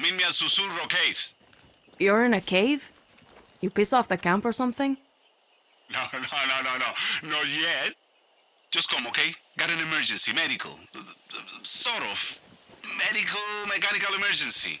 Meet me at Susurro Caves. You're in a cave? You piss off the camp or something? No, no, no, no, no. Not yet. Just come, okay? Got an emergency, medical. Sort of. Medical, mechanical emergency.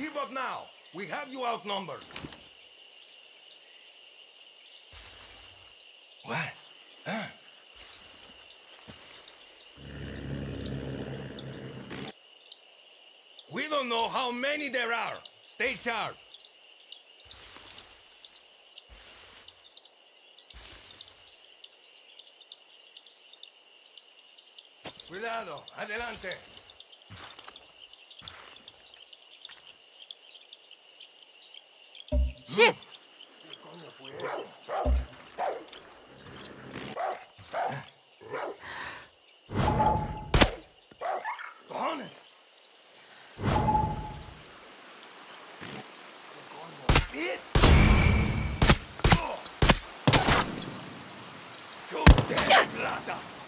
Give up now. We have you outnumbered. What? Huh? We don't know how many there are. Stay sharp. Cuidado, adelante. shit! Go damn, Blada!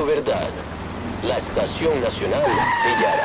Verdad, la estación nacional de Yara.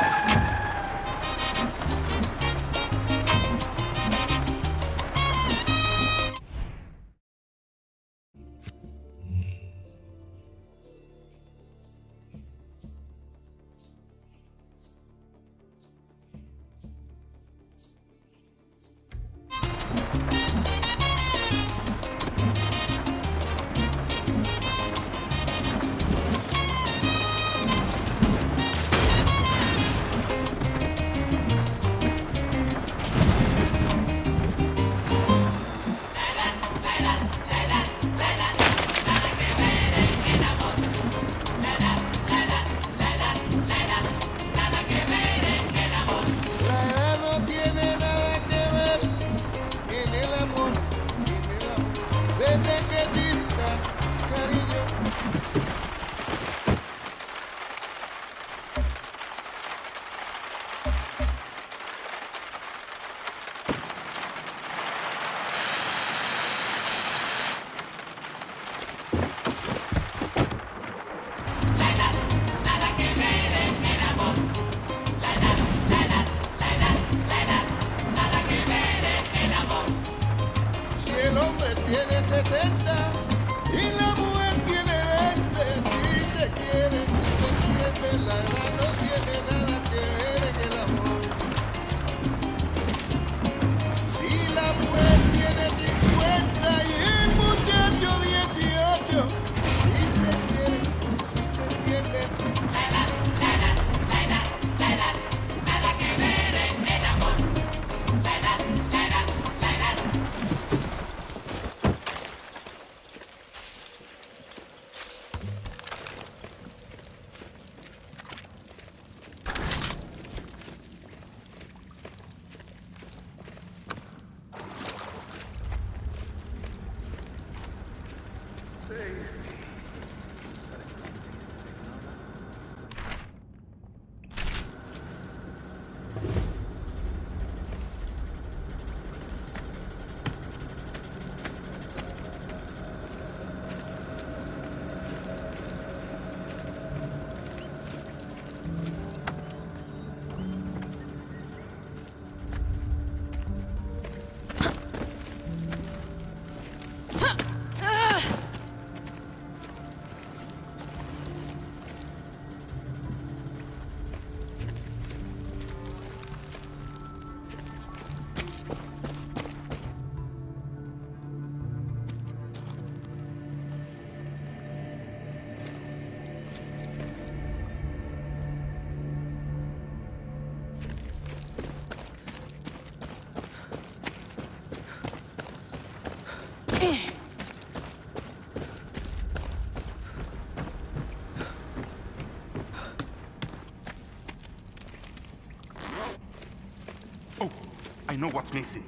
Know what's missing.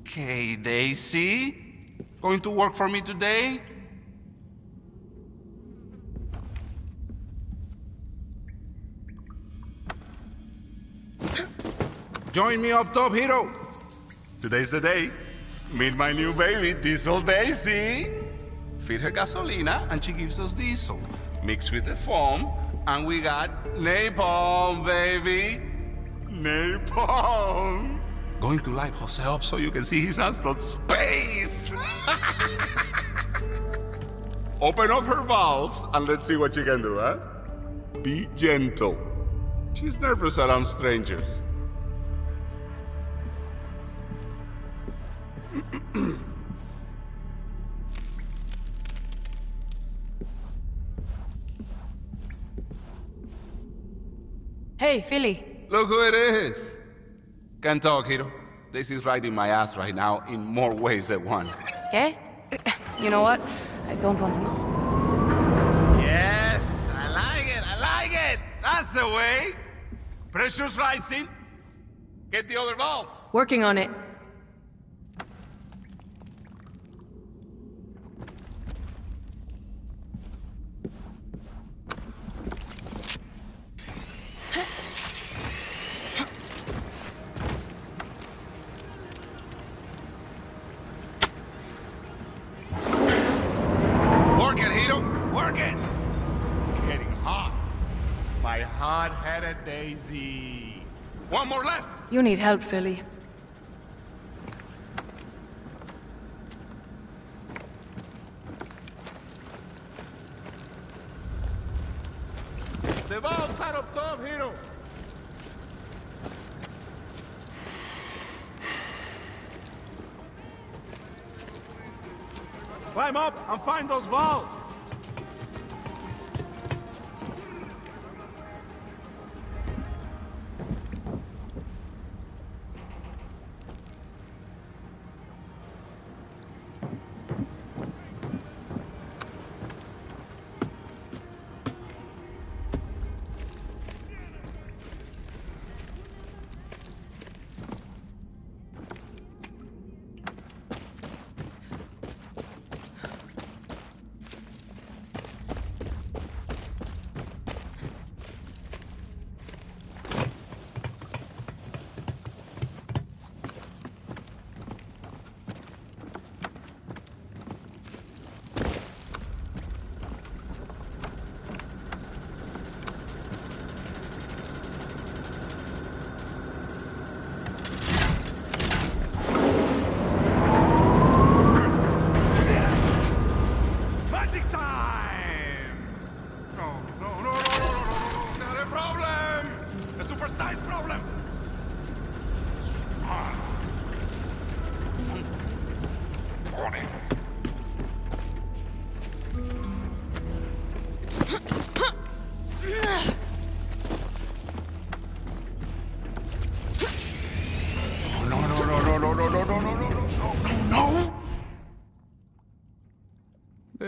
Okay, Daisy. Going to work for me today? Join me up top, hero. Today's the day. Meet my new baby, Diesel Daisy. Feed her gasolina, and she gives us diesel. Mixed with the foam, and we got napalm, baby. Napalm. Going to light Jose up so you can see his hands from space. Open up her valves, and let's see what she can do, huh? Be gentle. She's nervous around strangers. Hey, Philly. Look who it is. Can't talk, Hiro. This is riding my ass right now in more ways than one. Okay? You know what? I don't want to know. Yes, I like it, I like it. That's the way. Pressure's rising. Get the other balls. Working on it. Work it, Hiro. Work it. It's getting hot. My hot-headed Daisy. One more left. You need help, Philly. The valves are up top, Hero. Climb up and find those valves.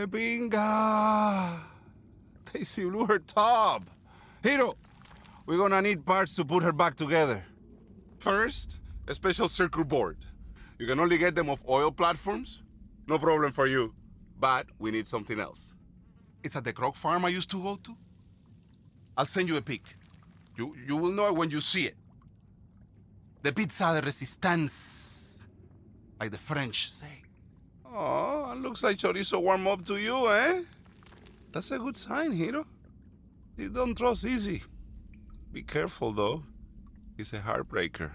The binga. Daisy blew her top. Hiro, we're gonna need parts to put her back together. First, a special circuit board. You can only get them off oil platforms. No problem for you. But we need something else. It's at the croc farm I used to go to. I'll send you a pic. You, you will know it when you see it. The pizza de resistance, like the French say. Oh, looks like chorizo warm up to you, eh? That's a good sign, Hiro. You don't trust easy. Be careful, though. He's a heartbreaker.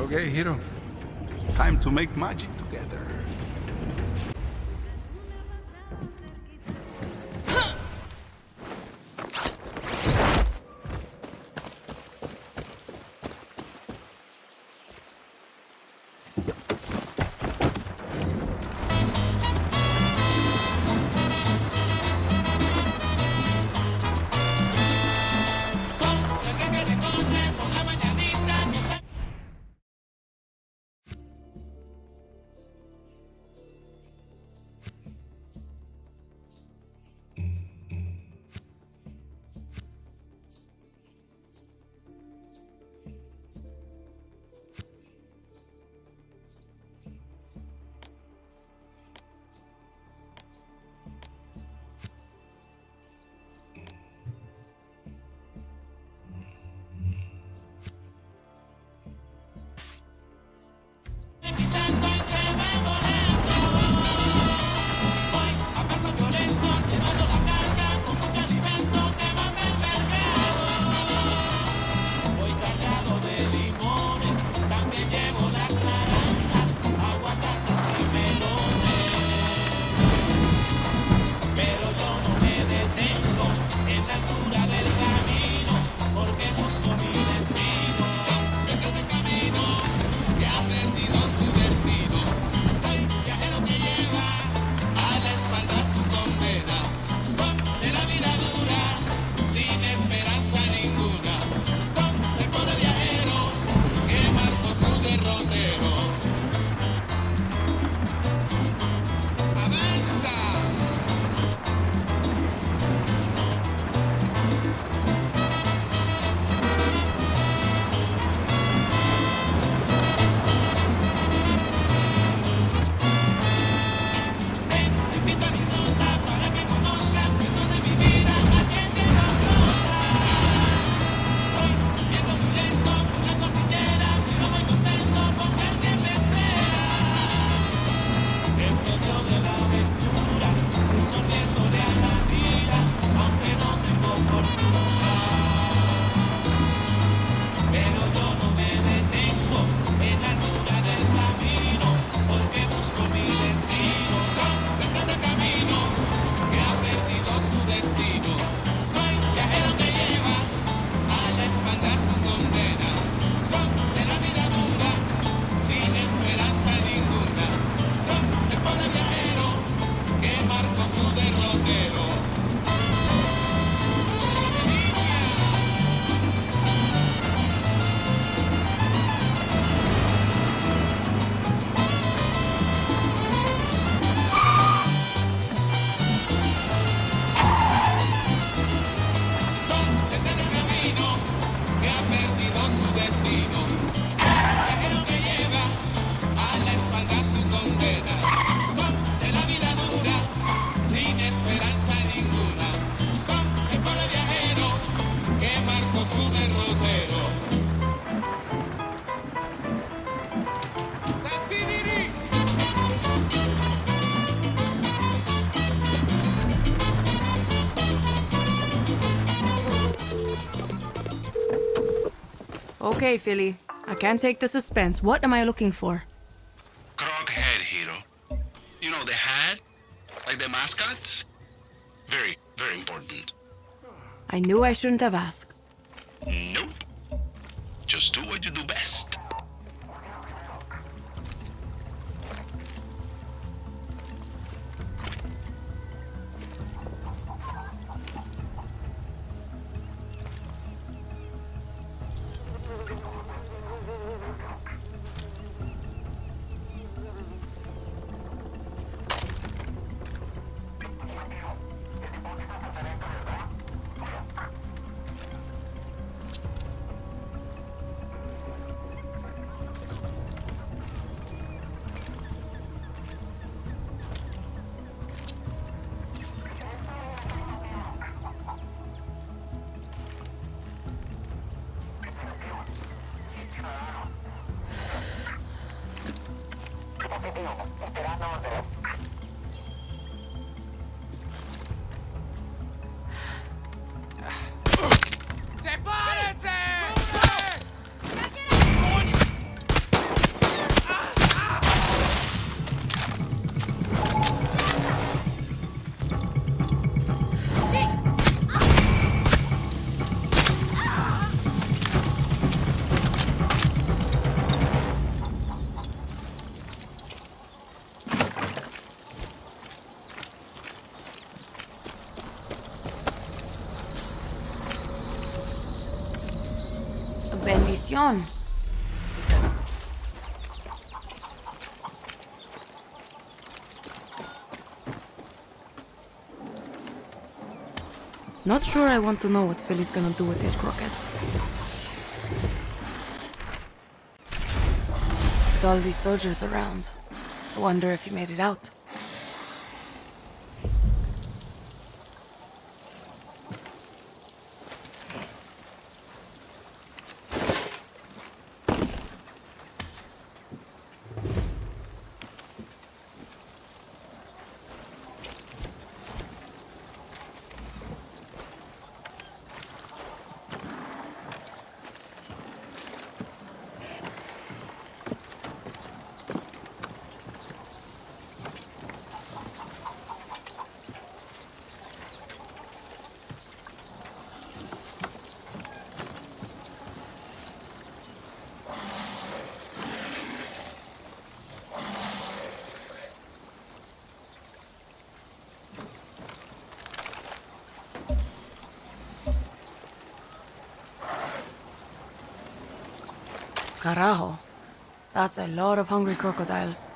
Okay, Hiro. Time to make magic together. Okay, Philly. I can't take the suspense. What am I looking for? Krog head, Hiro. You know the hat? Like the mascots? Very, very important. I knew I shouldn't have asked. Nope. Just do what you do best. Bendición. Not sure I want to know what Philly's gonna do with this crooked. With all these soldiers around, I wonder if he made it out. Carajo. That's a lot of hungry crocodiles.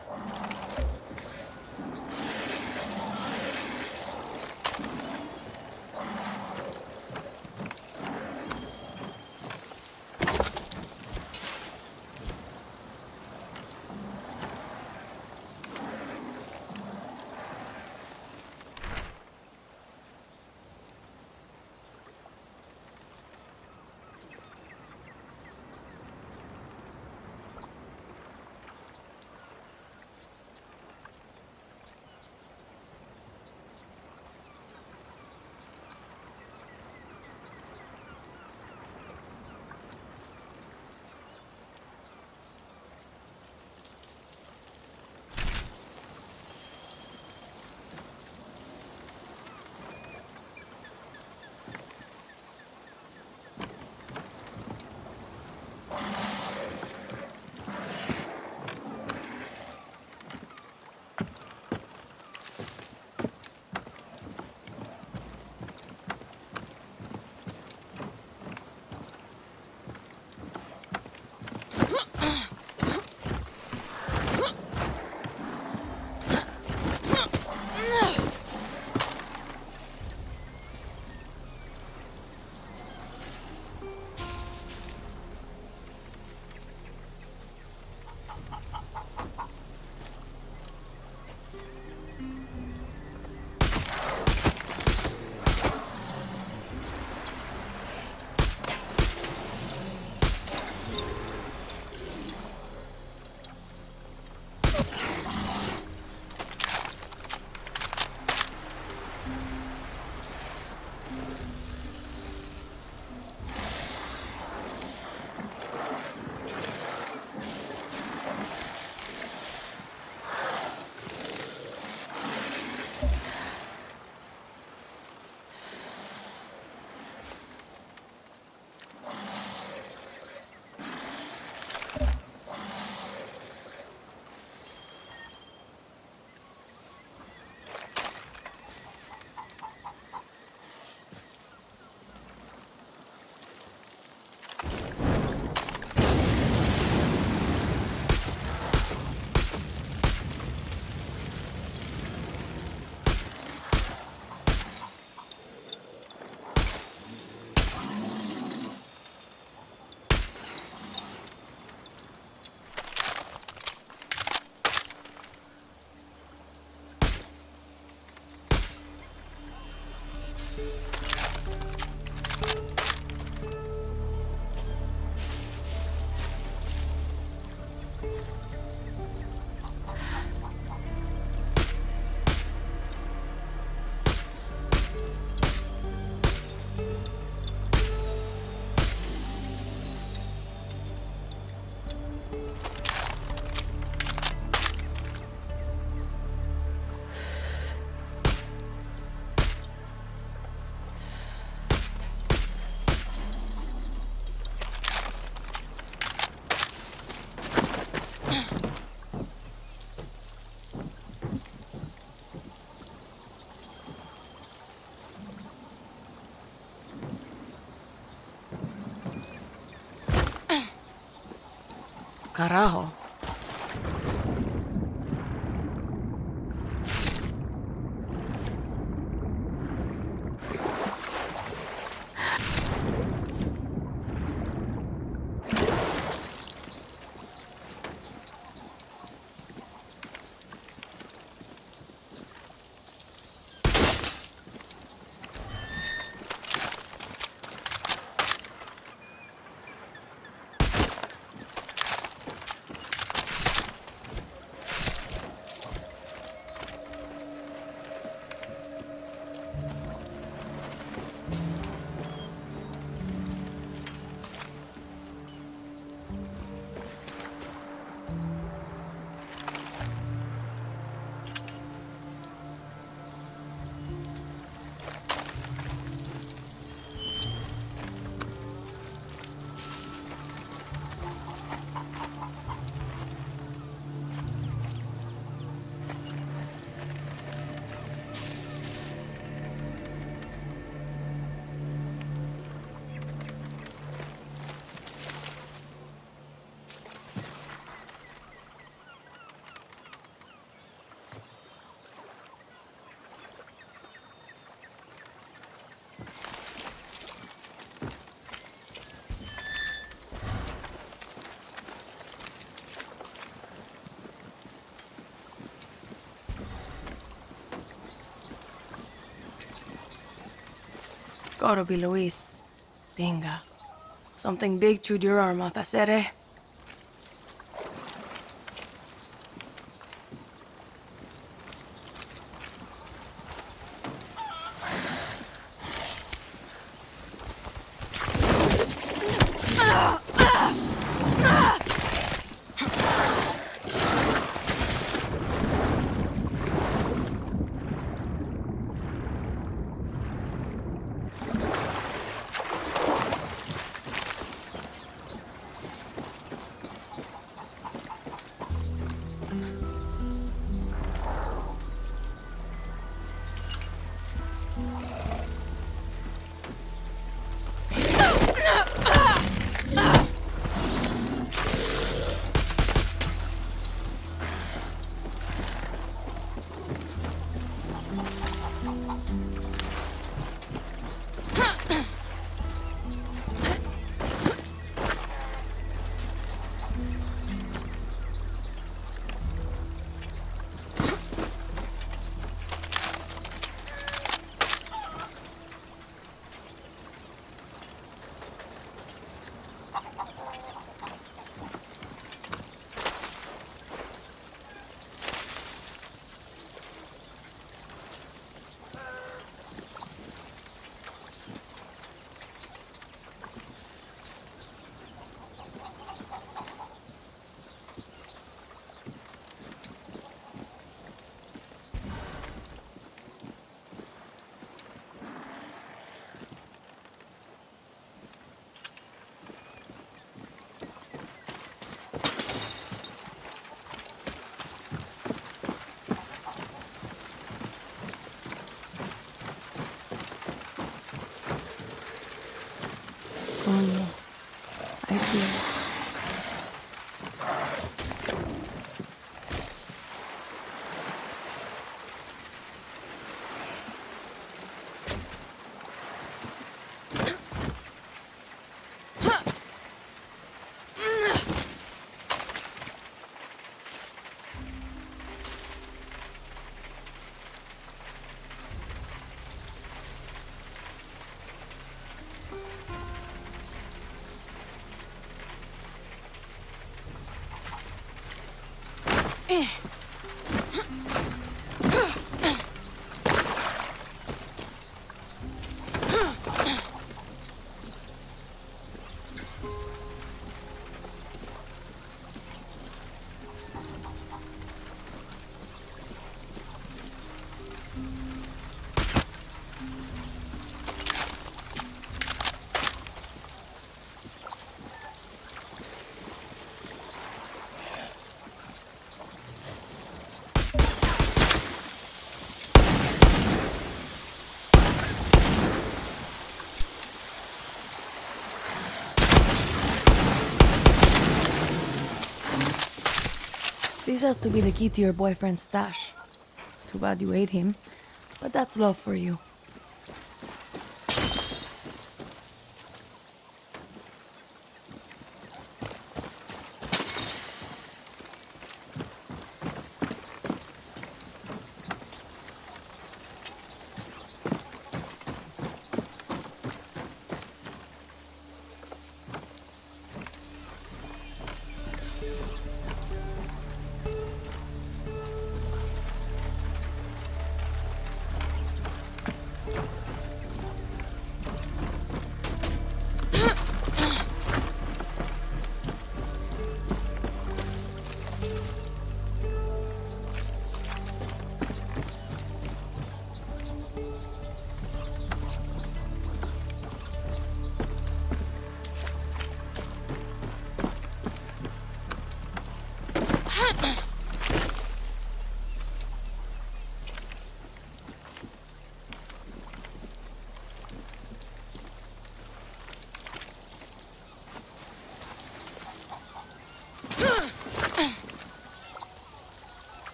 Carajo. Gotta be Luis. Binga. Something big chewed your arm off, Acere. I see. Has to be the key to your boyfriend's stash. Too bad you ate him, but that's love for you.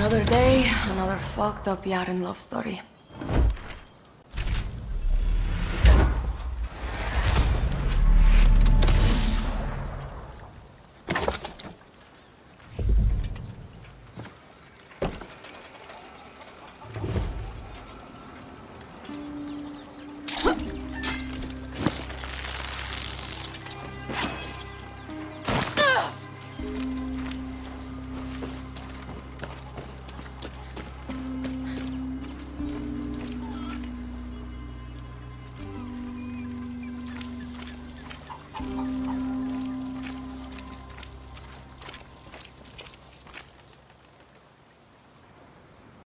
Another day, another fucked up Yaran love story.